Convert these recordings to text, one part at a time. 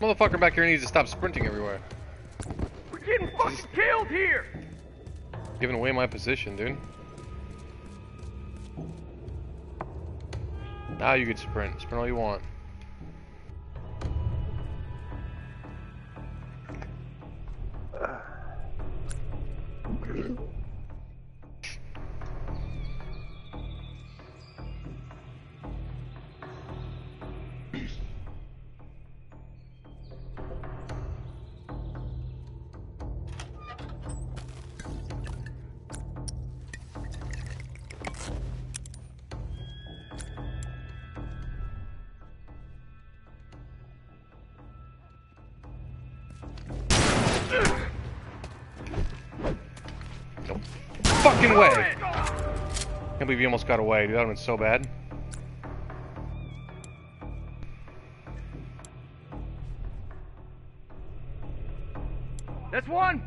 Motherfucker back here needs to stop sprinting everywhere. We're getting fucking killed here! Giving away my position, dude. Now you can sprint. Sprint all you want. No fucking way! Can't believe you almost got away, dude. That been so bad. That's one!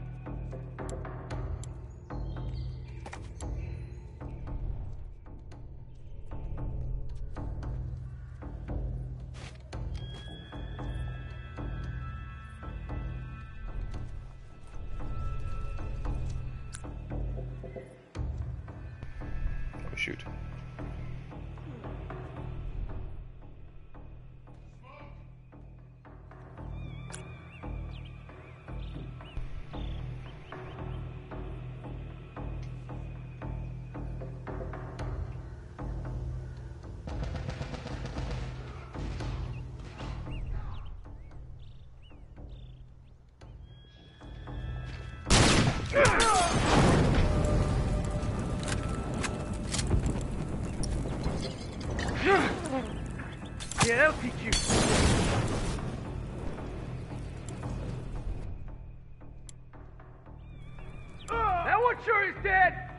Shoot. Yeah, that'll teach you. That one sure is dead!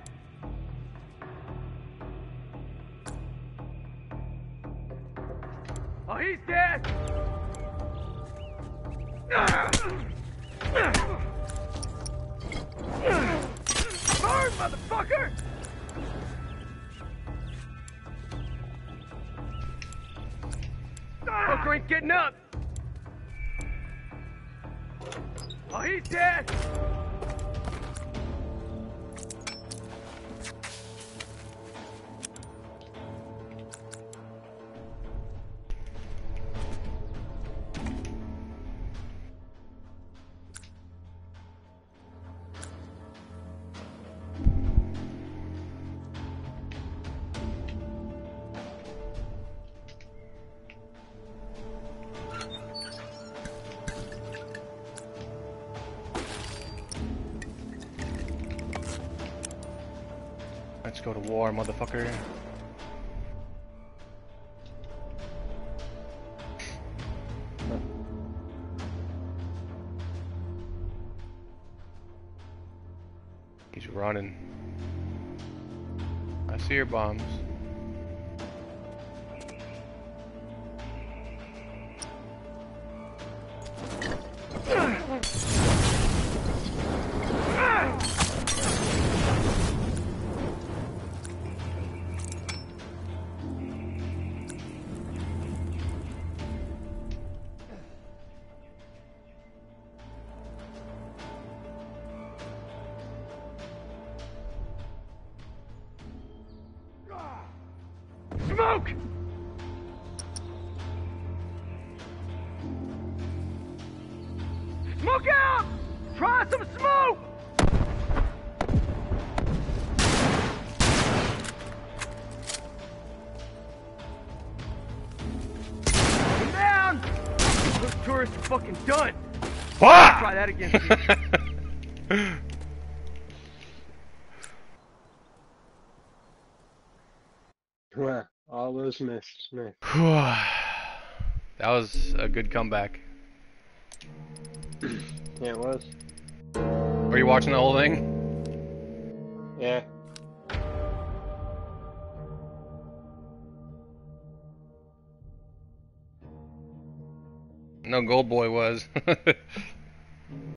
Oh, he's dead! Motherfucker! Fucker ain't getting up! Oh, he's dead! Let's go to war, motherfucker. He's running. I see your bombs. Smoke! Smoke out! Try some smoke! Come down! Those tourists are fucking done. Fuck! Try that again. Steve. All those missed. missed. that was a good comeback. Yeah, it was. Are you watching the whole thing? Yeah. No, Gold Boy was.